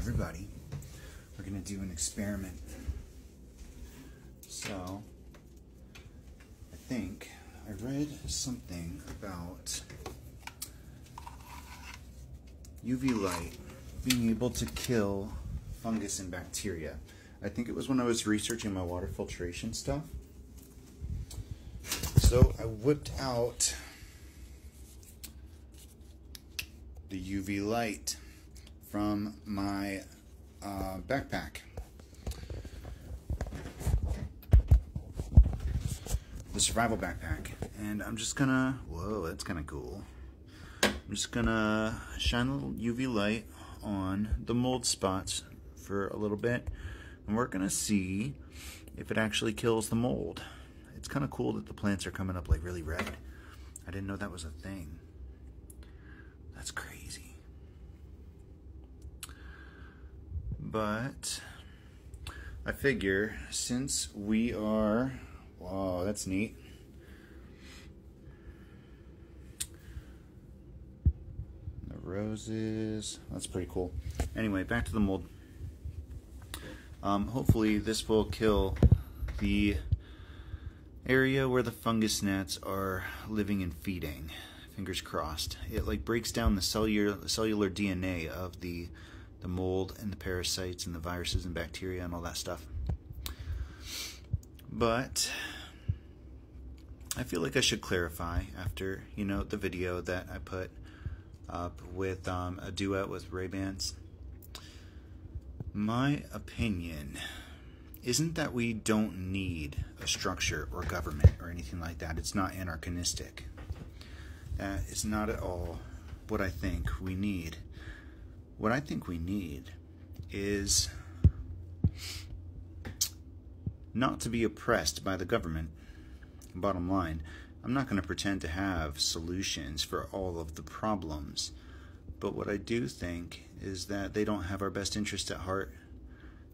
everybody. We're gonna do an experiment. So, I think I read something about UV light being able to kill fungus and bacteria. I think it was when I was researching my water filtration stuff. So I whipped out the UV light from my uh, backpack. The survival backpack. And I'm just gonna, whoa, that's kind of cool. I'm just gonna shine a little UV light on the mold spots for a little bit. And we're gonna see if it actually kills the mold. It's kind of cool that the plants are coming up like really red. I didn't know that was a thing. That's crazy. But I figure since we are, wow, that's neat. The roses, that's pretty cool. Anyway, back to the mold. Um, hopefully, this will kill the area where the fungus gnats are living and feeding. Fingers crossed. It like breaks down the cellular cellular DNA of the the mold and the parasites and the viruses and bacteria and all that stuff. But I feel like I should clarify after you know the video that I put up with um, a duet with Ray Bans. My opinion isn't that we don't need a structure or government or anything like that. It's not anarchistic. That is not at all what I think we need. What I think we need is not to be oppressed by the government. Bottom line, I'm not going to pretend to have solutions for all of the problems. But what I do think is that they don't have our best interest at heart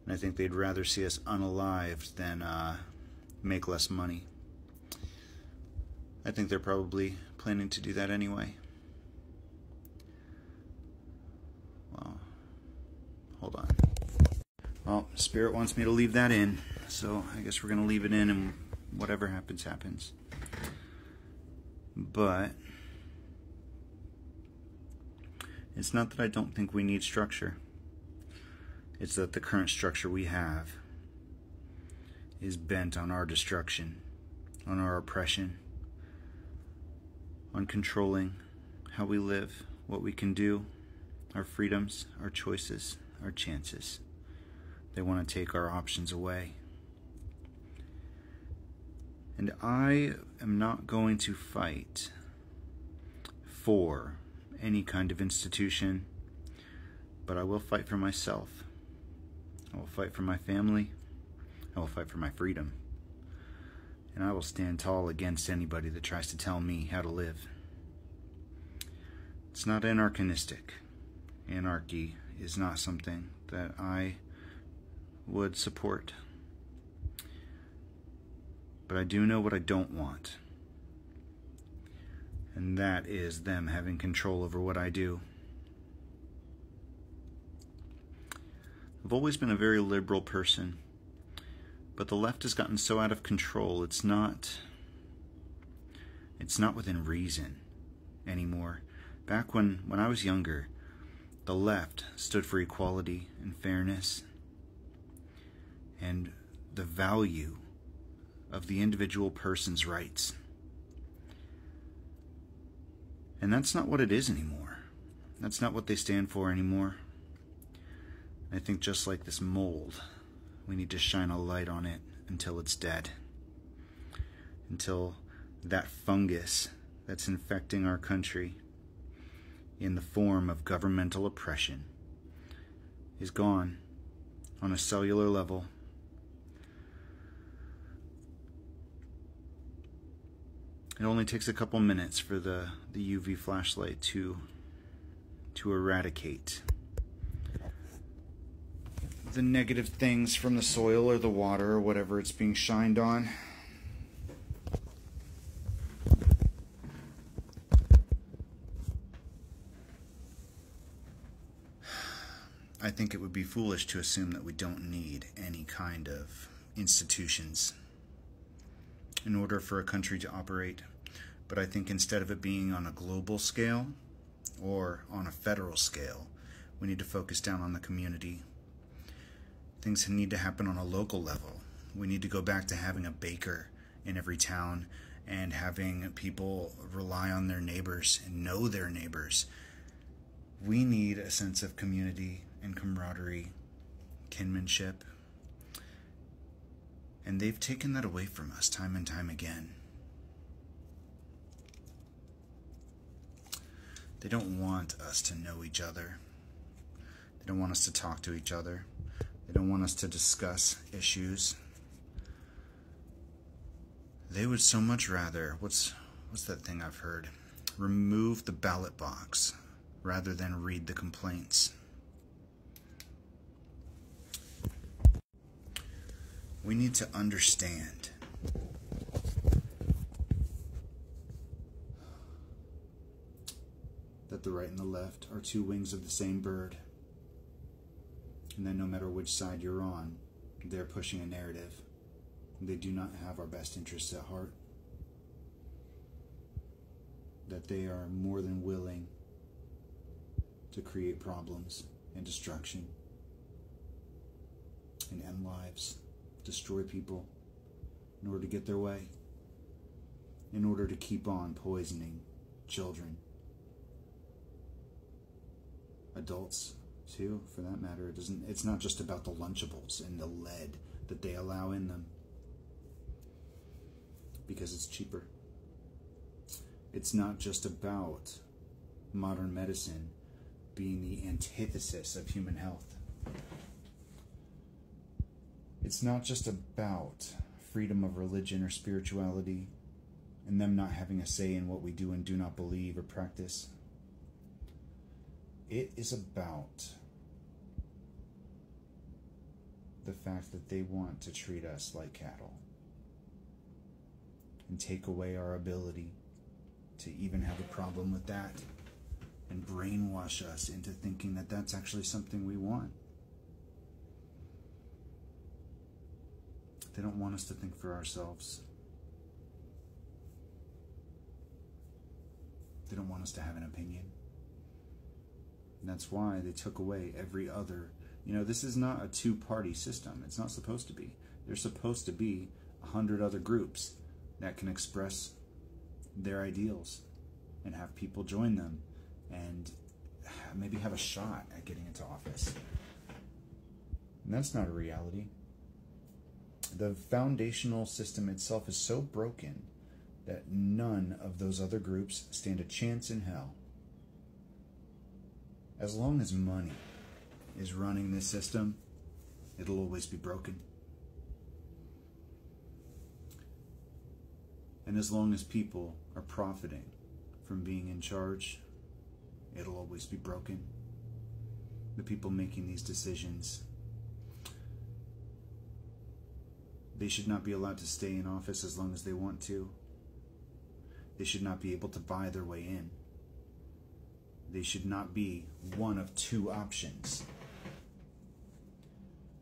and I think they'd rather see us unalived than uh, make less money. I think they're probably planning to do that anyway. Well, hold on. Well, Spirit wants me to leave that in, so I guess we're going to leave it in and whatever happens, happens. But it's not that I don't think we need structure. It's that the current structure we have is bent on our destruction, on our oppression, on controlling how we live, what we can do, our freedoms, our choices, our chances. They want to take our options away. And I am not going to fight for any kind of institution, but I will fight for myself. I will fight for my family. I will fight for my freedom. And I will stand tall against anybody that tries to tell me how to live. It's not anarchistic. Anarchy is not something that I would support. But I do know what I don't want. And that is them having control over what I do. I've always been a very liberal person, but the left has gotten so out of control, it's not it's not within reason anymore. Back when when I was younger, the left stood for equality and fairness and the value of the individual person's rights. And that's not what it is anymore. That's not what they stand for anymore. I think just like this mold, we need to shine a light on it until it's dead. Until that fungus that's infecting our country in the form of governmental oppression is gone on a cellular level. It only takes a couple minutes for the, the UV flashlight to to eradicate the negative things from the soil or the water or whatever it's being shined on. I think it would be foolish to assume that we don't need any kind of institutions in order for a country to operate. But I think instead of it being on a global scale or on a federal scale, we need to focus down on the community. Things need to happen on a local level. We need to go back to having a baker in every town and having people rely on their neighbors and know their neighbors. We need a sense of community and camaraderie, kinship. And they've taken that away from us time and time again. They don't want us to know each other. They don't want us to talk to each other. They don't want us to discuss issues. They would so much rather, what's, what's that thing I've heard? Remove the ballot box rather than read the complaints. We need to understand that the right and the left are two wings of the same bird. And that no matter which side you're on, they're pushing a narrative. They do not have our best interests at heart. That they are more than willing to create problems and destruction and end lives, destroy people in order to get their way, in order to keep on poisoning children, adults too, for that matter. It doesn't. It's not just about the Lunchables and the lead that they allow in them because it's cheaper. It's not just about modern medicine being the antithesis of human health. It's not just about freedom of religion or spirituality and them not having a say in what we do and do not believe or practice. It is about the fact that they want to treat us like cattle and take away our ability to even have a problem with that and brainwash us into thinking that that's actually something we want. They don't want us to think for ourselves. They don't want us to have an opinion. And that's why they took away every other. You know, this is not a two party system. It's not supposed to be. There's supposed to be a hundred other groups that can express their ideals and have people join them and maybe have a shot at getting into office. And that's not a reality. The foundational system itself is so broken that none of those other groups stand a chance in hell. As long as money is running this system, it'll always be broken. And as long as people are profiting from being in charge, it'll always be broken. The people making these decisions, they should not be allowed to stay in office as long as they want to. They should not be able to buy their way in. They should not be one of two options.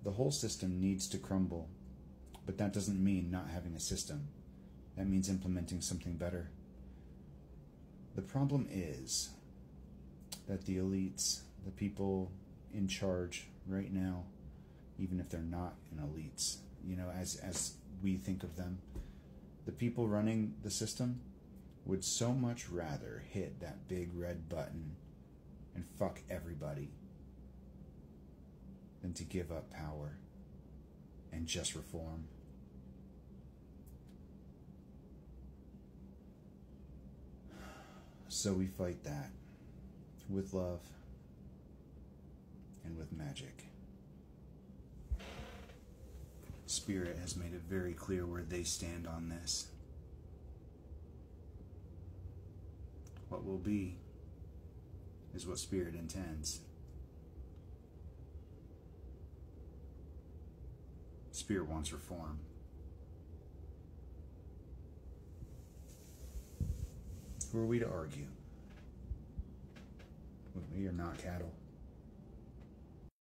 The whole system needs to crumble, but that doesn't mean not having a system. That means implementing something better. The problem is that the elites, the people in charge right now, even if they're not in elites, you know, as, as we think of them, the people running the system would so much rather hit that big red button and fuck everybody than to give up power and just reform. So we fight that with love and with magic. Spirit has made it very clear where they stand on this. What will be is what Spirit intends. Spirit wants reform. Who are we to argue? We are not cattle.